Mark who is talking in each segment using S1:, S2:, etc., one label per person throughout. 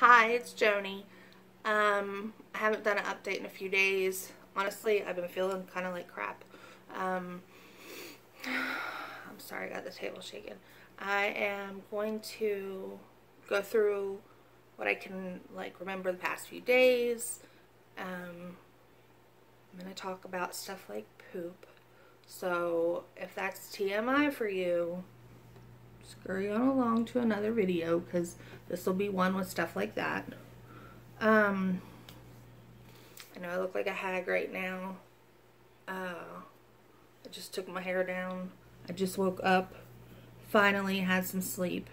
S1: Hi, it's Joni. Um, I haven't done an update in a few days. Honestly, I've been feeling kind of like crap. Um, I'm sorry, I got the table shaking. I am going to go through what I can like remember the past few days. Um, I'm going to talk about stuff like poop. So if that's TMI for you, scurry on along to another video because this will be one with stuff like that. Um, I know I look like a hag right now. Uh, I just took my hair down. I just woke up. Finally had some sleep.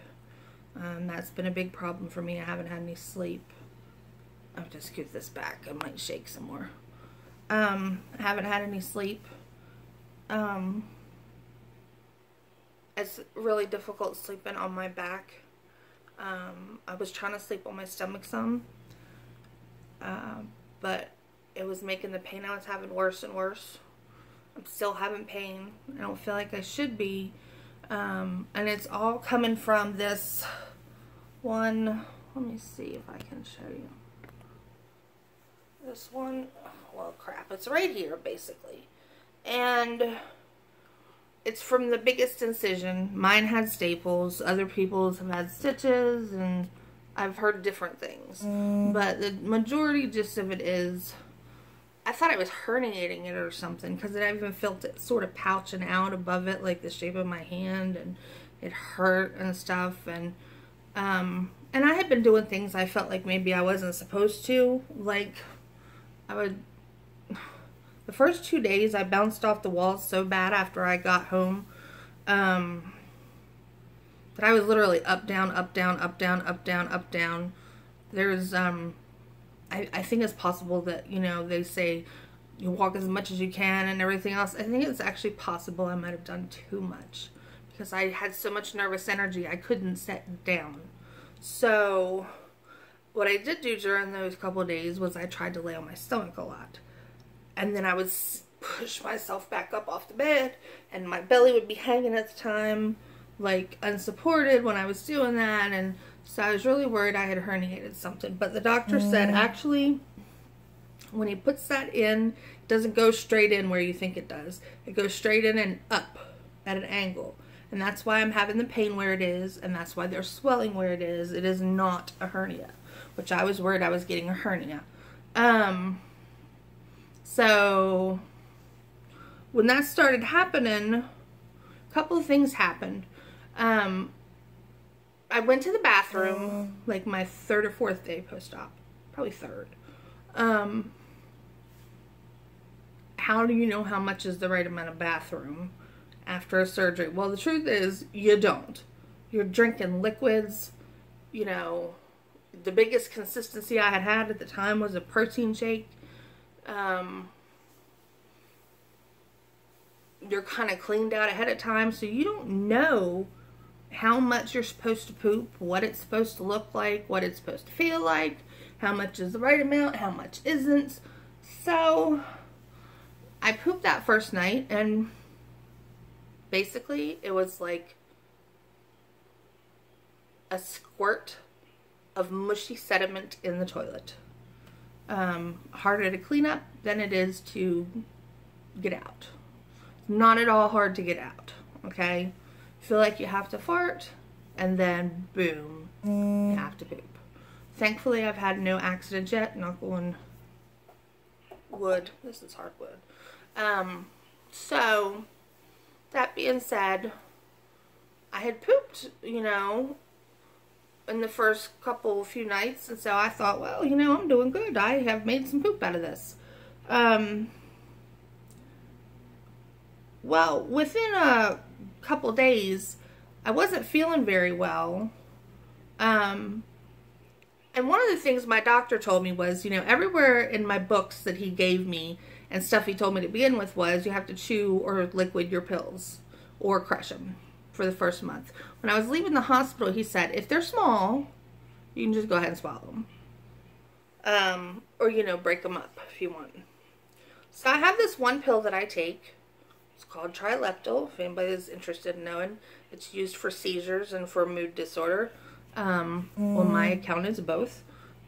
S1: Um, that's been a big problem for me. I haven't had any sleep. I'll just scoot this back. I might shake some more. Um, I haven't had any sleep. Um, it's really difficult sleeping on my back. Um, I was trying to sleep on my stomach some, uh, but it was making the pain I was having worse and worse. I'm still having pain. I don't feel like I should be. Um, and it's all coming from this one. Let me see if I can show you. This one, well, crap, it's right here, basically. And it's from the biggest incision. Mine had staples. Other people's have had stitches, and I've heard different things. Mm. But the majority gist of it is, I thought I was herniating it or something because I even felt it sort of pouching out above it, like the shape of my hand, and it hurt and stuff. And um, and I had been doing things I felt like maybe I wasn't supposed to, like I would the first two days I bounced off the walls so bad after I got home um, that I was literally up, down, up, down, up, down, up, down, up, down. There's, um, I, I think it's possible that, you know, they say you walk as much as you can and everything else. I think it's actually possible I might have done too much because I had so much nervous energy I couldn't sit down. So what I did do during those couple days was I tried to lay on my stomach a lot and then I would push myself back up off the bed and my belly would be hanging at the time like unsupported when I was doing that and so I was really worried I had herniated something. But the doctor mm. said actually when he puts that in it doesn't go straight in where you think it does. It goes straight in and up at an angle. And that's why I'm having the pain where it is and that's why there's swelling where it is. It is not a hernia which I was worried I was getting a hernia. Um so when that started happening, a couple of things happened. Um, I went to the bathroom like my third or fourth day post-op, probably third. Um, how do you know how much is the right amount of bathroom after a surgery? Well, the truth is you don't. You're drinking liquids, you know, the biggest consistency I had had at the time was a protein shake um, you're kind of cleaned out ahead of time, so you don't know how much you're supposed to poop, what it's supposed to look like, what it's supposed to feel like, how much is the right amount, how much isn't. So I pooped that first night and basically it was like a squirt of mushy sediment in the toilet um, harder to clean up than it is to get out. not at all hard to get out, okay? Feel like you have to fart, and then boom, you have to poop. Thankfully, I've had no accidents yet, knock on wood. This is hardwood. Um, so, that being said, I had pooped, you know, in the first couple few nights and so I thought well you know I'm doing good. I have made some poop out of this. Um well within a couple days I wasn't feeling very well. Um and one of the things my doctor told me was you know everywhere in my books that he gave me and stuff he told me to begin with was you have to chew or liquid your pills or crush them for the first month. When I was leaving the hospital, he said, if they're small, you can just go ahead and swallow them. Um, or, you know, break them up if you want. So I have this one pill that I take. It's called Trileptal, if anybody is interested in knowing. It's used for seizures and for mood disorder. Um, mm. Well, my account is both.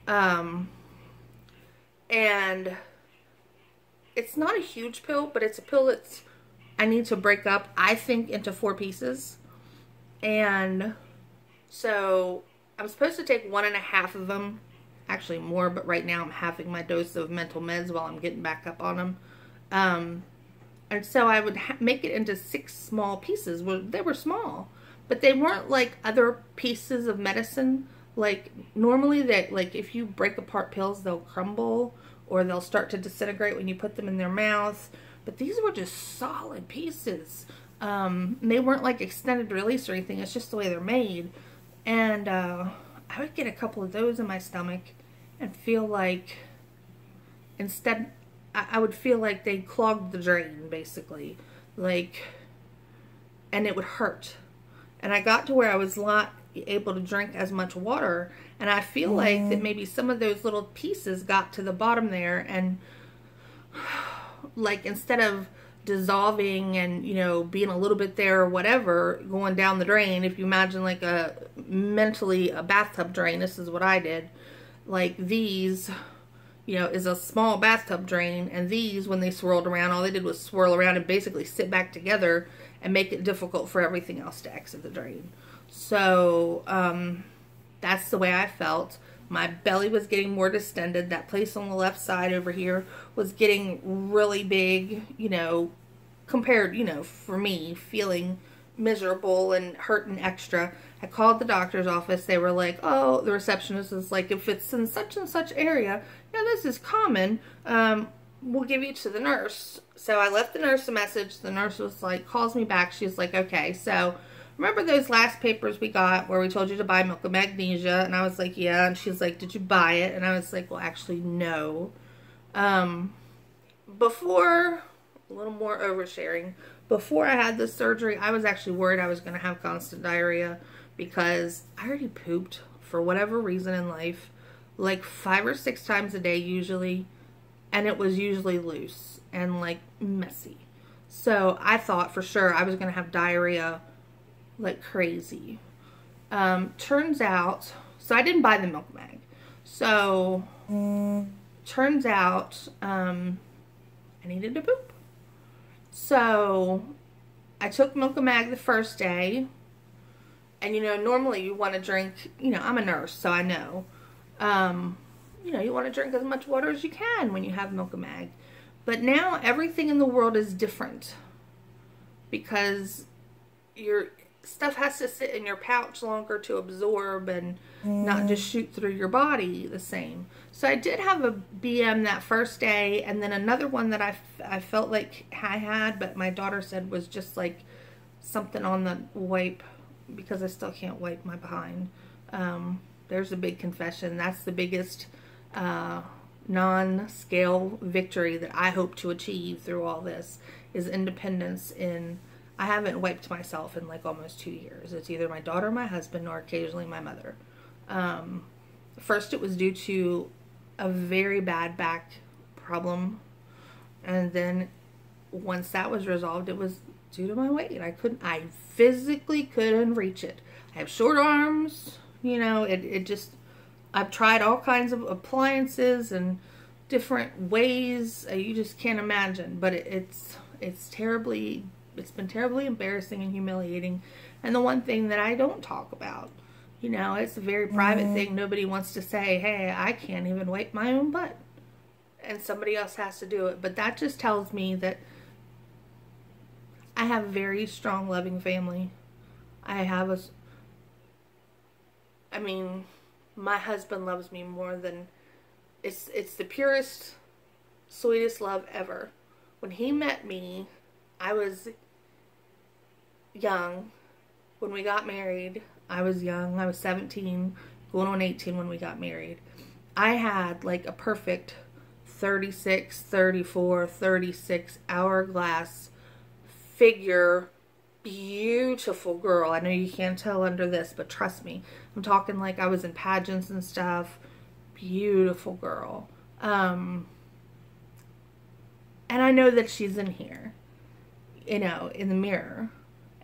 S1: Um, and it's not a huge pill, but it's a pill that's I need to break up, I think, into four pieces. And so I'm supposed to take one and a half of them, actually more, but right now I'm having my dose of mental meds while I'm getting back up on them. Um, and so I would make it into six small pieces. Well, they were small, but they weren't like other pieces of medicine. Like normally, that like if you break apart pills, they'll crumble or they'll start to disintegrate when you put them in their mouth. But these were just solid pieces. Um, they weren't like extended release or anything. It's just the way they're made. And uh, I would get a couple of those in my stomach and feel like instead, I, I would feel like they clogged the drain, basically. Like, and it would hurt. And I got to where I was not able to drink as much water. And I feel mm. like that maybe some of those little pieces got to the bottom there and like instead of dissolving and you know being a little bit there or whatever going down the drain if you imagine like a mentally a bathtub drain this is what i did. Like these you know is a small bathtub drain and these when they swirled around all they did was swirl around and basically sit back together and make it difficult for everything else to exit the drain. So um that's the way i felt my belly was getting more distended. That place on the left side over here was getting really big, you know, compared, you know, for me, feeling miserable and hurting extra. I called the doctor's office. They were like, oh, the receptionist is like, if it's in such and such area, yeah, this is common. Um, we'll give you to the nurse. So I left the nurse a message. The nurse was like, calls me back. She's like, okay, so remember those last papers we got where we told you to buy milk of magnesia? And I was like, yeah. And she's like, did you buy it? And I was like, well, actually, no. Um, before, a little more oversharing, before I had the surgery, I was actually worried I was going to have constant diarrhea because I already pooped for whatever reason in life, like five or six times a day usually. And it was usually loose and like messy. So I thought for sure I was going to have diarrhea like crazy. Um, turns out, so I didn't buy the milk mag. So, turns out, um, I needed to poop. So, I took Milk Mag the first day. And, you know, normally you want to drink, you know, I'm a nurse, so I know. Um, you know, you want to drink as much water as you can when you have Milk Mag. But now everything in the world is different because you're stuff has to sit in your pouch longer to absorb and mm. not just shoot through your body the same. So I did have a BM that first day and then another one that I, I felt like I had, but my daughter said was just like something on the wipe because I still can't wipe my behind. Um, there's a big confession. That's the biggest uh, non-scale victory that I hope to achieve through all this is independence in I haven't wiped myself in like almost two years. It's either my daughter, my husband, or occasionally my mother. Um, first, it was due to a very bad back problem, and then once that was resolved, it was due to my weight. I couldn't, I physically couldn't reach it. I have short arms, you know. It it just, I've tried all kinds of appliances and different ways. Uh, you just can't imagine, but it, it's it's terribly it's been terribly embarrassing and humiliating. And the one thing that I don't talk about, you know, it's a very private mm. thing. Nobody wants to say, hey, I can't even wipe my own butt. And somebody else has to do it. But that just tells me that I have a very strong, loving family. I have a. I mean, my husband loves me more than. It's, it's the purest, sweetest love ever. When he met me, I was young when we got married. I was young. I was 17, going on 18 when we got married. I had like a perfect 36, 34, 36 hourglass figure. Beautiful girl. I know you can't tell under this, but trust me. I'm talking like I was in pageants and stuff. Beautiful girl. Um, and I know that she's in here, you know, in the mirror.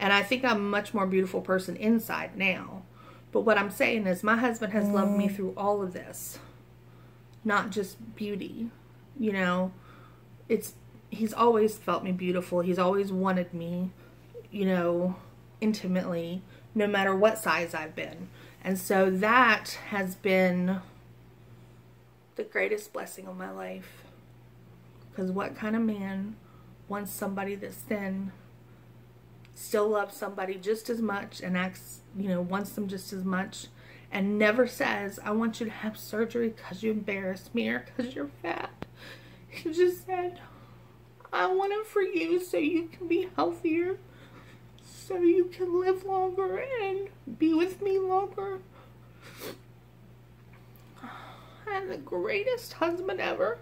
S1: And I think I'm a much more beautiful person inside now. But what I'm saying is my husband has loved me mm. through all of this. not just beauty. You know, it's he's always felt me beautiful. He's always wanted me, you know, intimately, no matter what size I've been. And so that has been the greatest blessing of my life. Because what kind of man wants somebody that's thin, still loves somebody just as much and acts, you know, wants them just as much and never says, I want you to have surgery because you embarrassed me or because you're fat. He just said, I want it for you so you can be healthier, so you can live longer and be with me longer. And the greatest husband ever.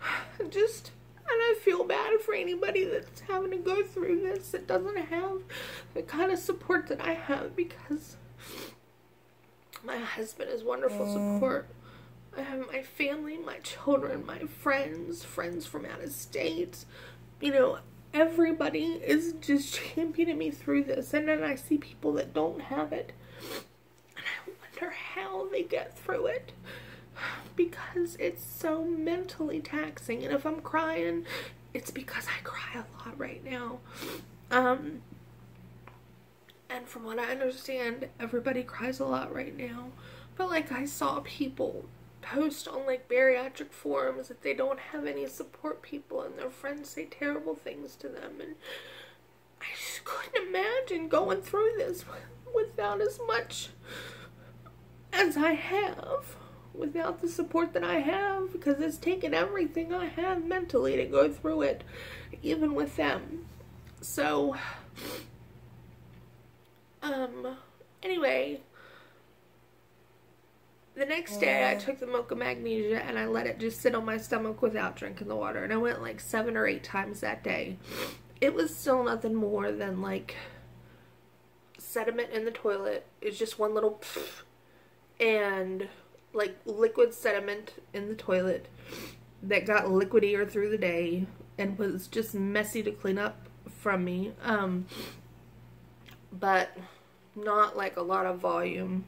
S1: Just, and I feel bad for anybody that's having to go through this that doesn't have the kind of support that I have because my husband is wonderful mm. support. I have my family, my children, my friends, friends from out of state. You know, everybody is just championing me through this. And then I see people that don't have it. And I wonder how they get through it. Because it's so mentally taxing. And if I'm crying, it's because I cry a lot right now. Um, and from what I understand, everybody cries a lot right now. But like I saw people post on like bariatric forums that they don't have any support people and their friends say terrible things to them and I just couldn't imagine going through this without as much as I have without the support that I have because it's taken everything I have mentally to go through it even with them so um anyway the next day, I took the milk of magnesia and I let it just sit on my stomach without drinking the water. And I went like seven or eight times that day. It was still nothing more than like sediment in the toilet. It's just one little and like liquid sediment in the toilet that got liquidier through the day and was just messy to clean up from me. Um, but not like a lot of volume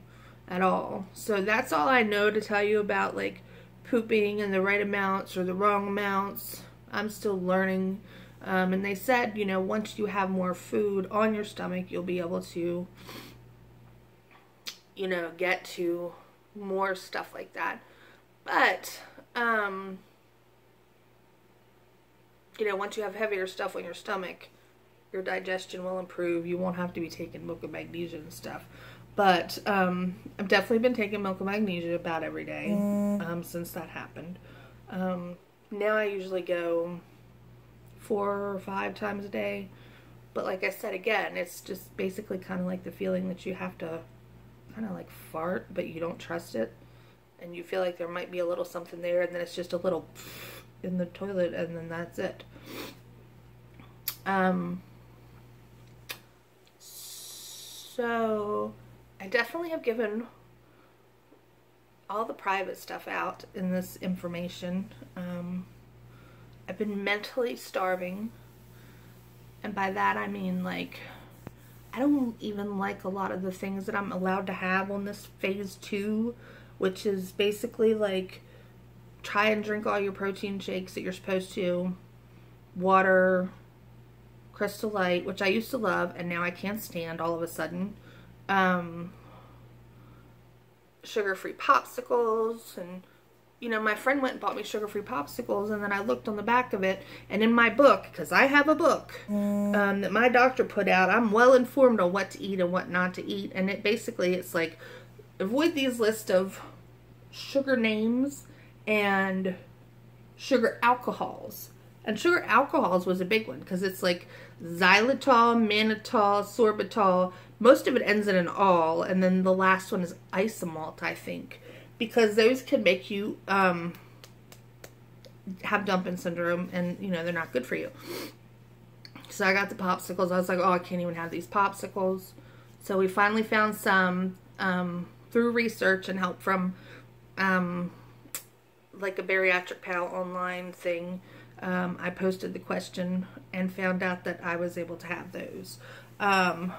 S1: at all. So that's all I know to tell you about like pooping in the right amounts or the wrong amounts. I'm still learning. Um, and they said, you know, once you have more food on your stomach, you'll be able to, you know, get to more stuff like that. But, um, you know, once you have heavier stuff on your stomach, your digestion will improve. You won't have to be taking milk of magnesia and stuff. But um, I've definitely been taking milk and magnesia about every day mm. um, since that happened. Um, now I usually go four or five times a day. But like I said again, it's just basically kind of like the feeling that you have to kind of like fart, but you don't trust it. And you feel like there might be a little something there, and then it's just a little in the toilet, and then that's it. Um, so I definitely have given all the private stuff out in this information. Um, I've been mentally starving. And by that I mean like, I don't even like a lot of the things that I'm allowed to have on this phase two, which is basically like try and drink all your protein shakes that you're supposed to, water, Crystal Light, which I used to love and now I can't stand all of a sudden um, sugar-free popsicles and you know my friend went and bought me sugar-free popsicles and then I looked on the back of it and in my book because I have a book um, that my doctor put out I'm well informed on what to eat and what not to eat and it basically it's like avoid these list of sugar names and sugar alcohols and sugar alcohols was a big one because it's like xylitol, mannitol, sorbitol, most of it ends in an all, and then the last one is isomalt, I think, because those can make you um, have dumping syndrome, and you know they're not good for you. So I got the popsicles. I was like, oh, I can't even have these popsicles. So we finally found some um, through research and help from um, like a bariatric pal online thing. Um, I posted the question and found out that I was able to have those. Um,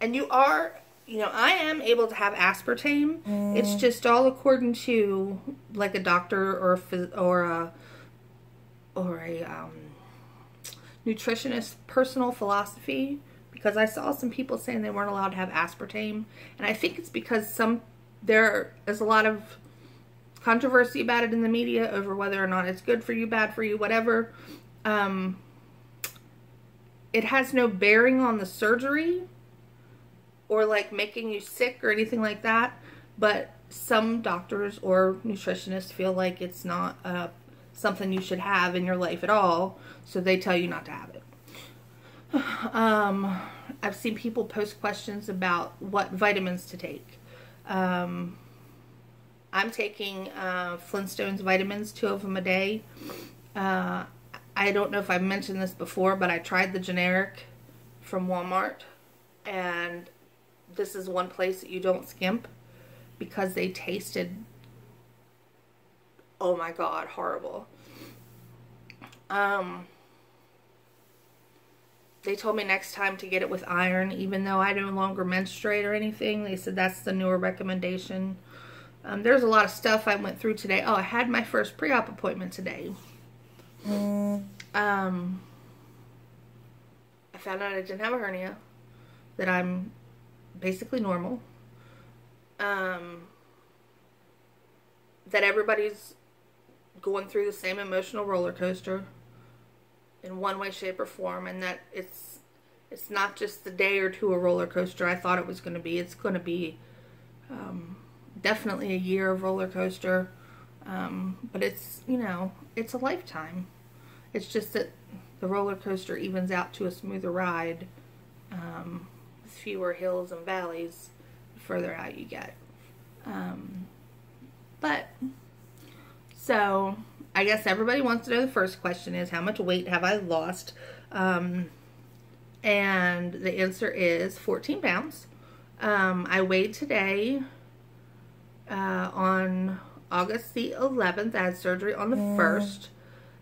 S1: and you are you know, I am able to have aspartame. Mm. It's just all according to like a doctor or a, or a or a um, nutritionist personal philosophy because I saw some people saying they weren't allowed to have aspartame, and I think it's because some there is a lot of controversy about it in the media over whether or not it's good for you, bad for you, whatever. Um, it has no bearing on the surgery or like making you sick or anything like that, but some doctors or nutritionists feel like it's not uh, something you should have in your life at all, so they tell you not to have it. Um, I've seen people post questions about what vitamins to take. Um, I'm taking uh, Flintstones vitamins, two of them a day. Uh, I don't know if I've mentioned this before, but I tried the generic from Walmart, and this is one place that you don't skimp because they tasted, oh my god, horrible. Um, they told me next time to get it with iron, even though I no longer menstruate or anything. They said that's the newer recommendation. Um, there's a lot of stuff I went through today. Oh, I had my first pre-op appointment today. Mm. Um, I found out I didn't have a hernia, that I'm basically normal, um, that everybody's going through the same emotional roller coaster in one way, shape, or form, and that it's it's not just the day or two a roller coaster I thought it was going to be. It's going to be um, definitely a year of roller coaster, um, but it's you know it's a lifetime. It's just that the roller coaster evens out to a smoother ride um, fewer hills and valleys the further out you get. Um, but so I guess everybody wants to know the first question is how much weight have I lost? Um, and the answer is 14 pounds. Um, I weighed today uh, on August the 11th. I had surgery on the mm. 1st.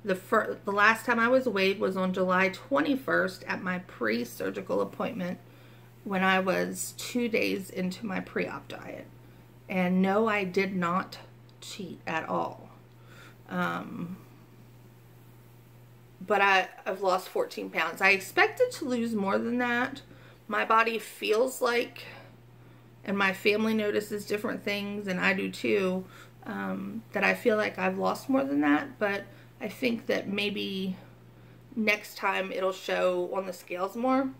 S1: The, fir- the last time I was weighed was on July 21st at my pre-surgical appointment when I was two days into my pre-op diet. And no, I did not cheat at all. Um, but I, I've lost 14 pounds. I expected to lose more than that. My body feels like, and my family notices different things, and I do too, um, that I feel like I've lost more than that. But I think that maybe next time it'll show on the scales more.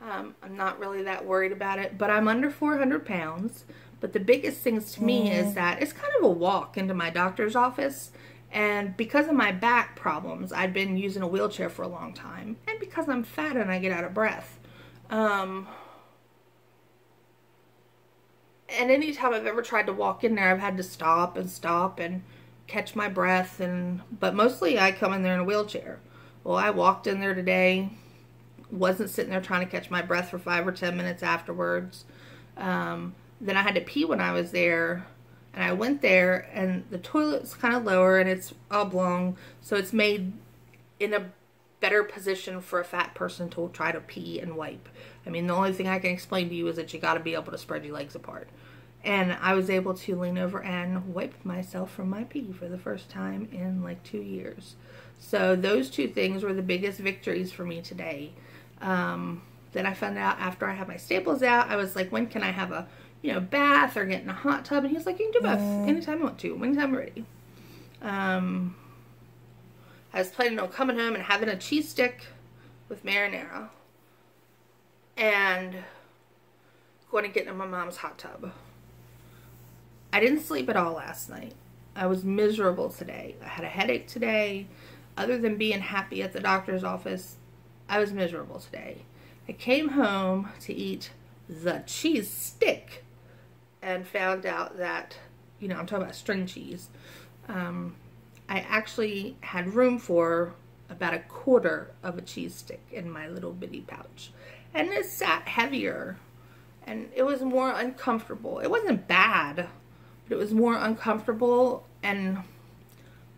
S1: Um, I'm not really that worried about it, but I'm under 400 pounds. But the biggest things to me mm. is that it's kind of a walk into my doctor's office and because of my back problems, I'd been using a wheelchair for a long time. And because I'm fat and I get out of breath. Um, and anytime I've ever tried to walk in there, I've had to stop and stop and catch my breath. And But mostly I come in there in a wheelchair. Well, I walked in there today, wasn't sitting there trying to catch my breath for five or ten minutes afterwards. Um, then I had to pee when I was there and I went there and the toilet's kind of lower and it's oblong so it's made in a better position for a fat person to try to pee and wipe. I mean the only thing I can explain to you is that you got to be able to spread your legs apart. And I was able to lean over and wipe myself from my pee for the first time in like two years. So those two things were the biggest victories for me today. Um, then I found out after I had my staples out, I was like, when can I have a you know, bath or get in a hot tub. And he's like, you can do both mm. anytime you want to, anytime you're ready. Um, I was planning on coming home and having a cheese stick with marinara and going to get in my mom's hot tub. I didn't sleep at all last night. I was miserable today. I had a headache today. Other than being happy at the doctor's office, I was miserable today. I came home to eat the cheese stick and found out that, you know, I'm talking about string cheese. Um, I actually had room for about a quarter of a cheese stick in my little bitty pouch. And it sat heavier and it was more uncomfortable. It wasn't bad, but it was more uncomfortable and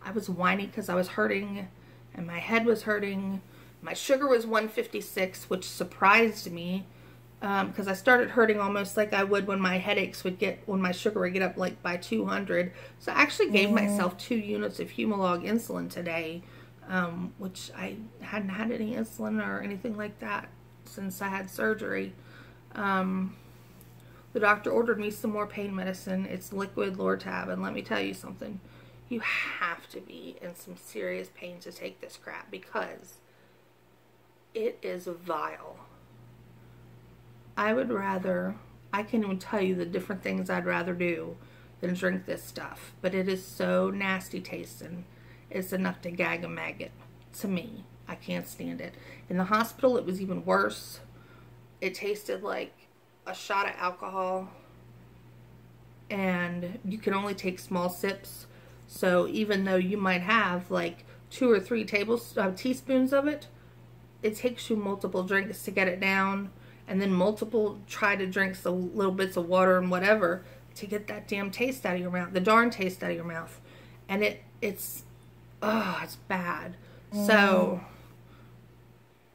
S1: I was whiny because I was hurting and my head was hurting. My sugar was 156, which surprised me because um, I started hurting almost like I would when my headaches would get when my sugar would get up like by 200. So I actually gave mm. myself two units of Humalog insulin today, um, which I hadn't had any insulin or anything like that since I had surgery. Um, the doctor ordered me some more pain medicine. It's liquid Lortab, and let me tell you something. You have to be in some serious pain to take this crap because it is vile I would rather, I can't even tell you the different things I'd rather do than drink this stuff. But it is so nasty tasting. It's enough to gag a maggot. To me, I can't stand it. In the hospital, it was even worse. It tasted like a shot of alcohol. And you can only take small sips. So even though you might have like two or three tablespoons, uh, teaspoons of it, it takes you multiple drinks to get it down and then multiple try to drink so little bits of water and whatever to get that damn taste out of your mouth, the darn taste out of your mouth. And it it's oh, it's bad. Mm. So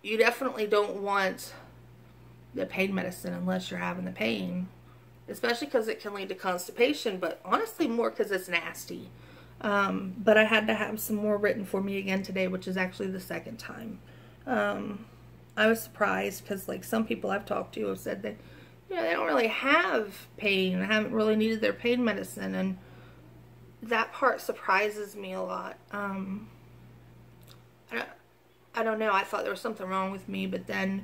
S1: you definitely don't want the pain medicine unless you're having the pain, especially because it can lead to constipation, but honestly more because it's nasty. Um, but I had to have some more written for me again today, which is actually the second time. Um, I was surprised because like some people I've talked to have said that you know they don't really have pain, haven't really needed their pain medicine, and that part surprises me a lot. Um, I don't, I don't know. I thought there was something wrong with me, but then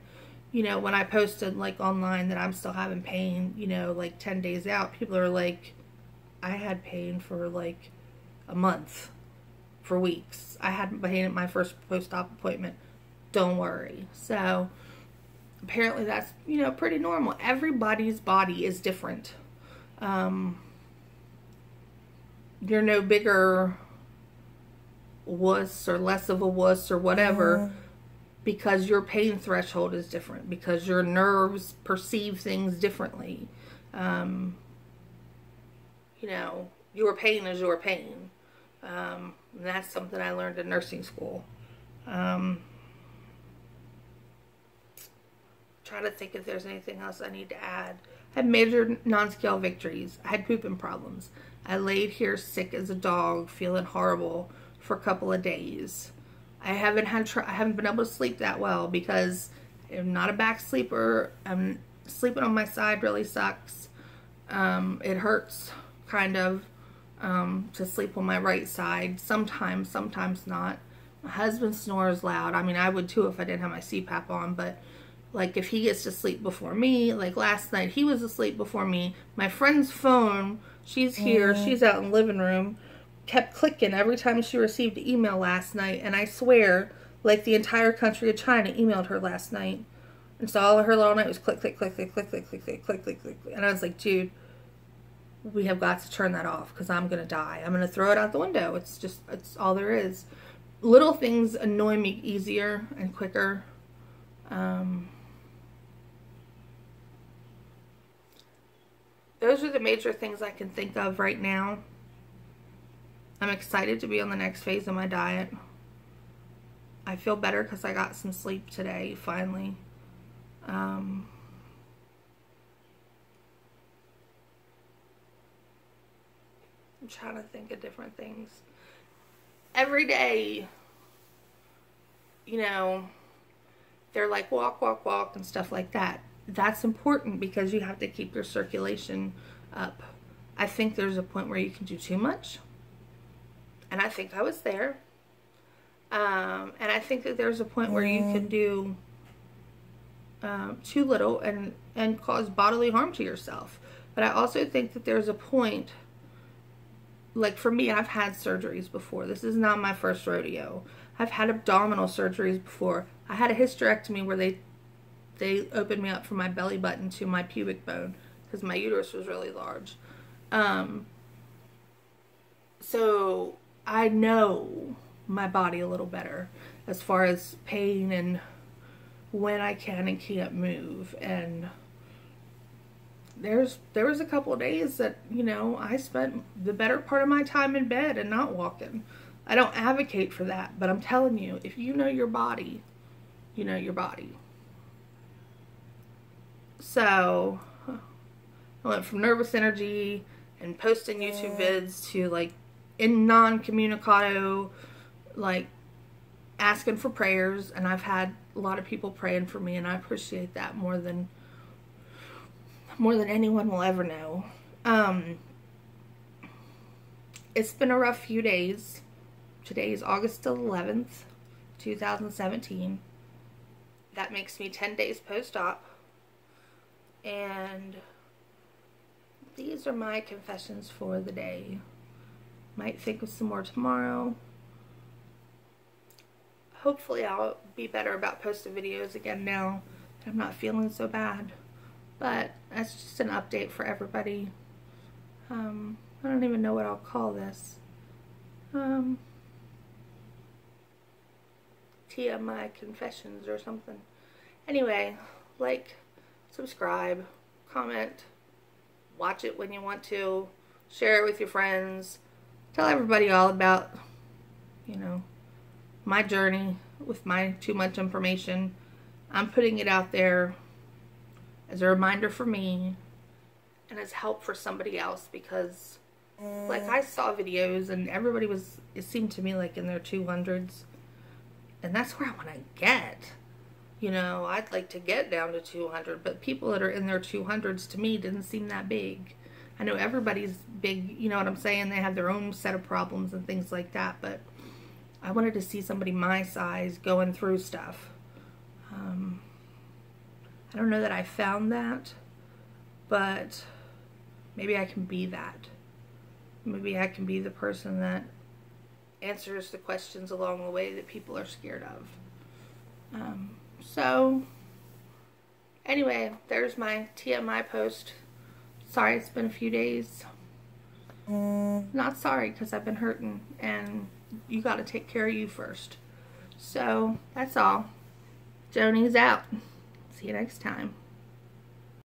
S1: you know when I posted like online that I'm still having pain, you know, like ten days out, people are like, I had pain for like a month, for weeks. I had pain at my first post-op appointment don't worry. So apparently that's, you know, pretty normal. Everybody's body is different. Um, you're no bigger wuss or less of a wuss or whatever mm-hmm. because your pain threshold is different, because your nerves perceive things differently. Um, you know, your pain is your pain. Um, and that's something I learned in nursing school. Um, trying to think if there's anything else I need to add. I had major non-scale victories. I had pooping problems. I laid here sick as a dog, feeling horrible for a couple of days. I haven't had I haven't been able to sleep that well because I'm not a back sleeper. I'm sleeping on my side really sucks. Um, it hurts kind of um, to sleep on my right side. Sometimes, sometimes not. My husband snores loud. I mean, I would too if I didn't have my CPAP on, but like if he gets to sleep before me, like last night he was asleep before me. My friend's phone, she's here, mm. she's out in the living room, kept clicking every time she received an email last night, and I swear, like the entire country of China emailed her last night. And so all of her little night was click, click, click, click, click, click, click, click, click, click, click. And I was like, dude, we have got to turn that off because I'm going to die. I'm going to throw it out the window. It's just, it's all there is. Little things annoy me easier and quicker. Um, those are the major things I can think of right now. I'm excited to be on the next phase of my diet. I feel better because I got some sleep today, finally. Um, I'm trying to think of different things. Every day, you know, they're like walk, walk, walk and stuff like that that's important because you have to keep your circulation up. I think there's a point where you can do too much. And I think I was there. Um, and I think that there's a point where you can do um, too little and, and cause bodily harm to yourself. But I also think that there's a point, like for me, I've had surgeries before. This is not my first rodeo. I've had abdominal surgeries before. I had a hysterectomy where they they opened me up from my belly button to my pubic bone because my uterus was really large. Um, so I know my body a little better as far as pain and when I can and can't move. And there's there was a couple days that you know I spent the better part of my time in bed and not walking. I don't advocate for that, but I'm telling you, if you know your body, you know your body. So I went from nervous energy and posting YouTube vids to like in non-communicado, like asking for prayers. And I've had a lot of people praying for me and I appreciate that more than more than anyone will ever know. Um, it's been a rough few days. Today is August 11th, 2017. That makes me 10 days post-op. And these are my confessions for the day. Might think of some more tomorrow. Hopefully I'll be better about posting videos again now. I'm not feeling so bad. But that's just an update for everybody. Um, I don't even know what I'll call this. Um, TMI Confessions or something. Anyway, like, subscribe, comment, watch it when you want to, share it with your friends, tell everybody all about, you know, my journey with my too much information. I'm putting it out there as a reminder for me and as help for somebody else because like I saw videos and everybody was it seemed to me like in their 200s and that's where I want to get you know I'd like to get down to 200 but people that are in their 200s to me didn't seem that big I know everybody's big you know what I'm saying they have their own set of problems and things like that but I wanted to see somebody my size going through stuff um, I don't know that I found that, but maybe I can be that. Maybe I can be the person that answers the questions along the way that people are scared of. Um, so, anyway, there's my TMI post. Sorry it's been a few days. Not sorry because I've been hurting and you got to take care of you first. So, that's all. Joni's out. See you next time.